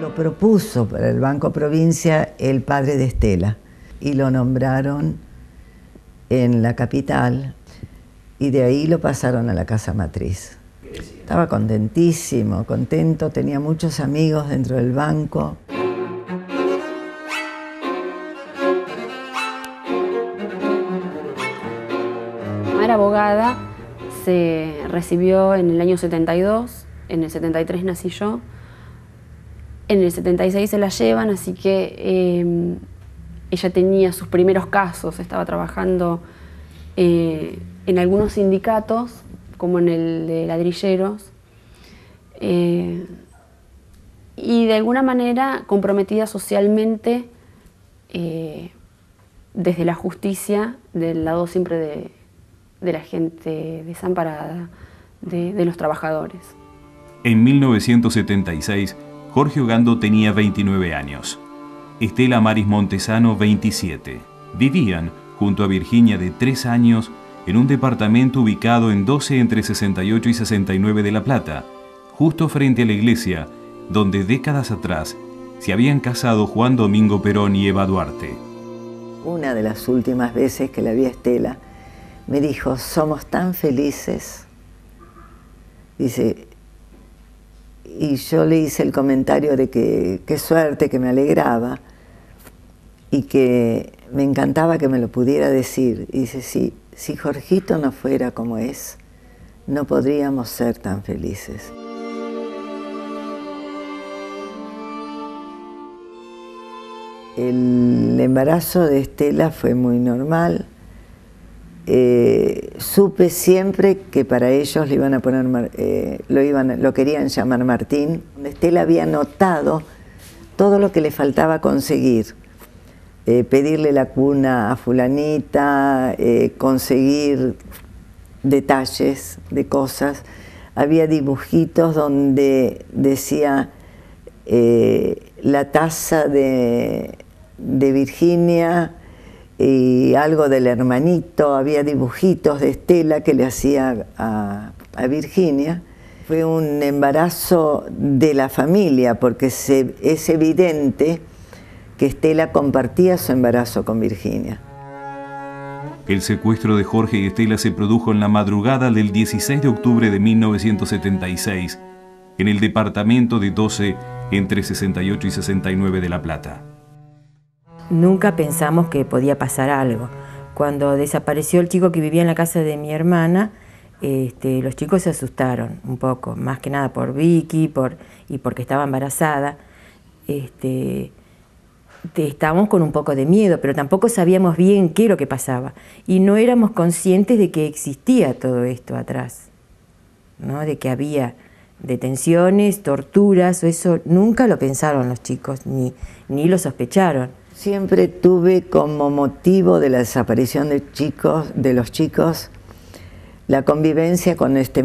Lo propuso para el Banco Provincia el padre de Estela y lo nombraron en la capital y de ahí lo pasaron a la casa matriz. Estaba contentísimo, contento, tenía muchos amigos dentro del banco. Era abogada, se recibió en el año 72, en el 73 nací yo, en el 76 se la llevan, así que eh, ella tenía sus primeros casos, estaba trabajando eh, en algunos sindicatos como en el de ladrilleros, eh, y de alguna manera comprometida socialmente desde la justicia, del lado siempre de, la gente desamparada, de, de los trabajadores. En 1976, Jorge Ogando tenía 29 años. Estela Maris Montesano, 27. Vivían, junto a Virginia de 3 años, en un departamento ubicado en 12 entre 68 y 69 de La Plata, justo frente a la iglesia, donde décadas atrás se habían casado Juan Domingo Perón y Eva Duarte. Una de las últimas veces que la vi a Estela, me dijo, somos tan felices. Dice, y yo le hice el comentario de que qué suerte, que me alegraba y que me encantaba que me lo pudiera decir. Y dice, sí, si Jorgito no fuera como es, no podríamos ser tan felices. El embarazo de Estela fue muy normal. Eh, supe siempre que para ellos le iban a poner, eh, lo, iban, lo querían llamar Martín. Estela había notado todo lo que le faltaba conseguir eh, pedirle la cuna a fulanita, conseguir detalles de cosas. Había dibujitos donde decía la taza de, Virginia y algo del hermanito, había dibujitos de Estela que le hacía a, Virginia. Fue un embarazo de la familia porque es evidente que Estela compartía su embarazo con Virginia. El secuestro de Jorge y Estela se produjo en la madrugada del 16 de octubre de 1976 en el departamento de 12 entre 68 y 69 de La Plata. Nunca pensamos que podía pasar algo. Cuando desapareció el chico que vivía en la casa de mi hermana, este, los chicos se asustaron un poco, más que nada por Vicky por, y porque estaba embarazada. Este, estábamos con un poco de miedo, pero tampoco sabíamos bien qué era lo que pasaba. Y no éramos conscientes de que existía todo esto atrás, ¿no? de que había detenciones, torturas, eso nunca lo pensaron los chicos, ni, ni lo sospecharon. Siempre tuve como motivo de la desaparición de, los chicos la convivencia con, este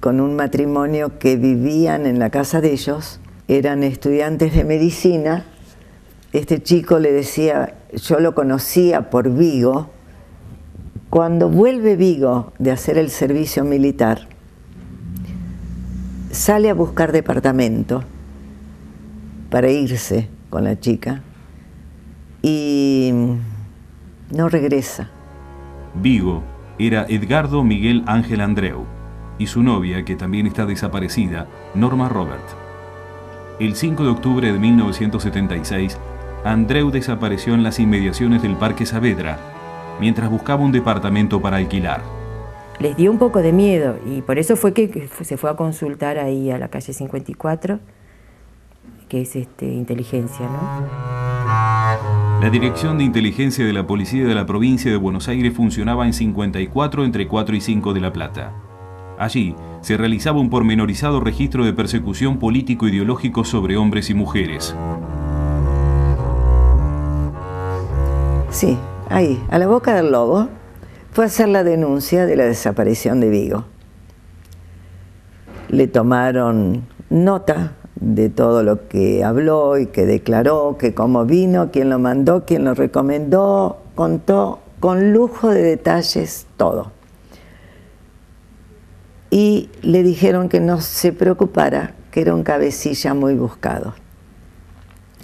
con un matrimonio que vivían en la casa de ellos, eran estudiantes de medicina. Este chico le decía, yo lo conocía por Vigo, cuando vuelve Vigo de hacer el servicio militar, sale a buscar departamento para irse con la chica y no regresa. Vigo era Edgardo Miguel Ángel Andreu y su novia, que también está desaparecida, Norma Robert. El 5 de octubre de 1976, Andreu desapareció en las inmediaciones del Parque Saavedra, mientras buscaba un departamento para alquilar. Les dio un poco de miedo y por eso fue que se fue a consultar ahí a la calle 54, que es este, inteligencia, ¿no? La Dirección de Inteligencia de la Policía de la Provincia de Buenos Aires funcionaba en 54 entre 4 y 5 de La Plata. Allí se realizaba un pormenorizado registro de persecución político-ideológico sobre hombres y mujeres. Sí, ahí, a la boca del lobo, fue a hacer la denuncia de la desaparición de Vigo. Le tomaron nota de todo lo que habló y que declaró, que cómo vino, quién lo mandó, quién lo recomendó, contó con lujo de detalles todo. Y le dijeron que no se preocupara, que era un cabecilla muy buscado.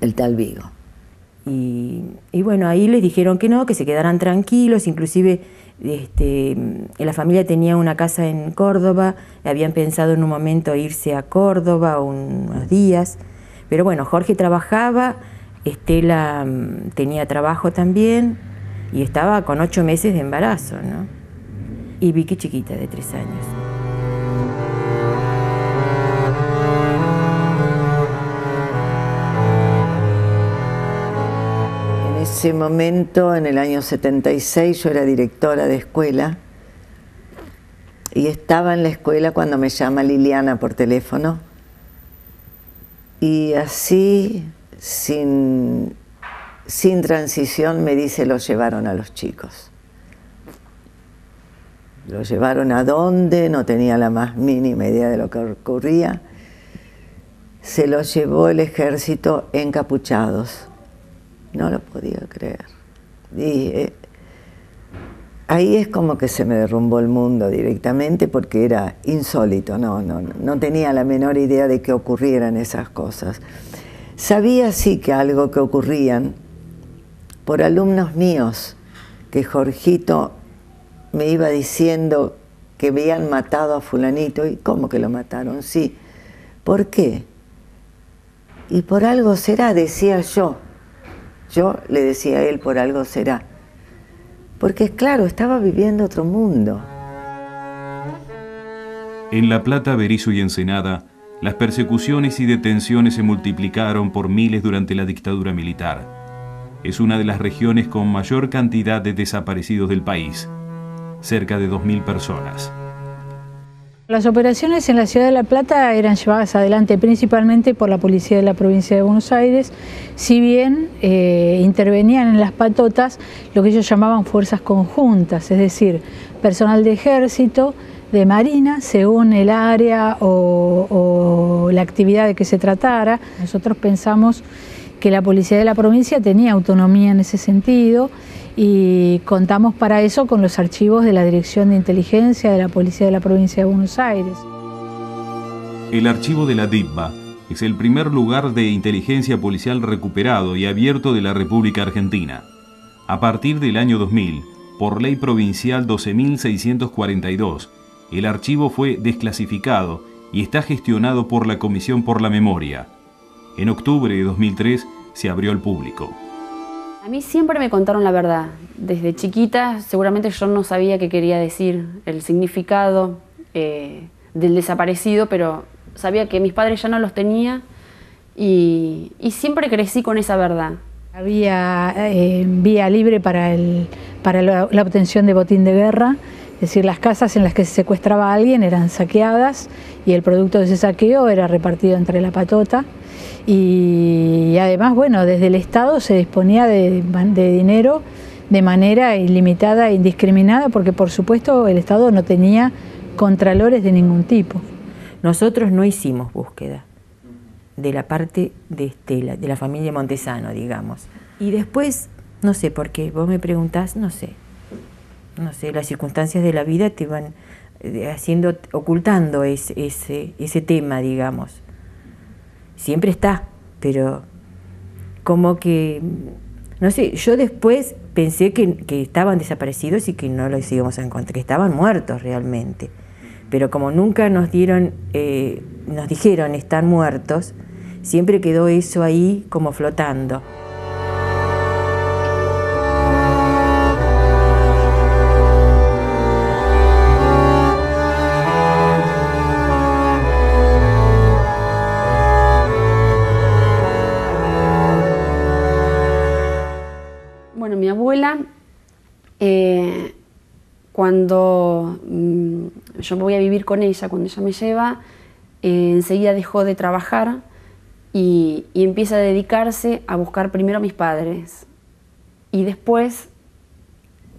el tal Vigo. Y, bueno, ahí les dijeron que no, que se quedaran tranquilos, inclusive este, la familia tenía una casa en Córdoba, habían pensado en un momento irse a Córdoba unos días, pero bueno, Jorge trabajaba, Estela mm, tenía trabajo también y estaba con ocho meses de embarazo, ¿no? Y Vicky chiquita de tres años. Ese momento, en el año 76, yo era directora de escuela y estaba en la escuela cuando me llama Liliana por teléfono y así, sin, sin transición, me dice, lo llevaron a los chicos. Lo llevaron a dónde, no tenía la más mínima idea de lo que ocurría. Se lo llevó el ejército encapuchados. No lo podía creer. Y eh, ahí es como que se me derrumbó el mundo directamente porque era insólito, no, no, no tenía la menor idea de que ocurrieran esas cosas. Sabía sí que algo que ocurrían por alumnos míos, que Jorgito me iba diciendo que habían matado a fulanito. ¿Y cómo que lo mataron? Sí. ¿Por qué? Y por algo será, decía yo. Yo le decía a él, por algo será. Porque claro, estaba viviendo otro mundo. En La Plata, Berizo y Ensenada, las persecuciones y detenciones se multiplicaron por miles durante la dictadura militar. Es una de las regiones con mayor cantidad de desaparecidos del país cerca de 2.000 personas. Las operaciones en la ciudad de La Plata eran llevadas adelante principalmente por la policía de la provincia de Buenos Aires, si bien eh, intervenían en las patotas lo que ellos llamaban fuerzas conjuntas, es decir, personal de ejército, de marina, según el área o, o la actividad de que se tratara. Nosotros pensamos que la policía de la provincia tenía autonomía en ese sentido y contamos para eso con los archivos de la Dirección de Inteligencia de la Policía de la Provincia de Buenos Aires. El archivo de la DIPBA es el primer lugar de inteligencia policial recuperado y abierto de la República Argentina. A partir del año 2000, por ley provincial 12.642, el archivo fue desclasificado y está gestionado por la Comisión por la Memoria. En octubre de 2003 se abrió al público. A mí siempre me contaron la verdad. Desde chiquita seguramente yo no sabía qué quería decir, el significado eh, del desaparecido, pero sabía que mis padres ya no los tenía y, siempre crecí con esa verdad. Había eh, vía libre para, para la, la obtención de botín de guerra, es decir, las casas en las que se secuestraba a alguien eran saqueadas y el producto de ese saqueo era repartido entre la patota. Y además, bueno, desde el Estado se disponía de, dinero de manera ilimitada e indiscriminada, porque por supuesto el Estado no tenía contralores de ningún tipo. Nosotros no hicimos búsqueda de la parte de Estela, de la familia Montesano, digamos. Y después, no sé por qué, vos me preguntás, no sé. No sé, las circunstancias de la vida te van eh, haciendo, ocultando ese, ese tema, digamos siempre está, pero como que, no sé, yo después pensé que, estaban desaparecidos y que no los íbamos a encontrar, que estaban muertos realmente. Pero como nunca nos dieron, eh, nos dijeron están muertos, siempre quedó eso ahí como flotando. Cuando mm, yo voy a vivir con ella, cuando ella me lleva, eh, enseguida dejó de trabajar y, empieza a dedicarse a buscar primero a mis padres y después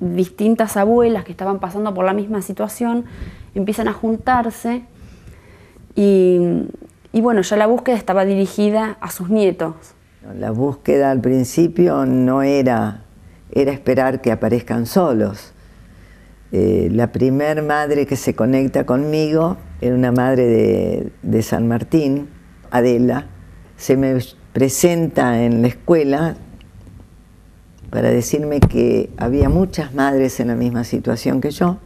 distintas abuelas que estaban pasando por la misma situación empiezan a juntarse y, y bueno, ya la búsqueda estaba dirigida a sus nietos. La búsqueda al principio no era era esperar que aparezcan solos. Eh, la primer madre que se conecta conmigo era una madre de, San Martín, Adela. Se me presenta en la escuela para decirme que había muchas madres en la misma situación que yo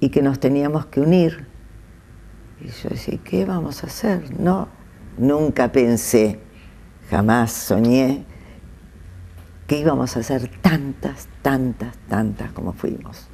y que nos teníamos que unir. Y yo decía, ¿qué vamos a hacer? No, nunca pensé, jamás soñé que íbamos a hacer tantas, tantas, tantas como fuimos.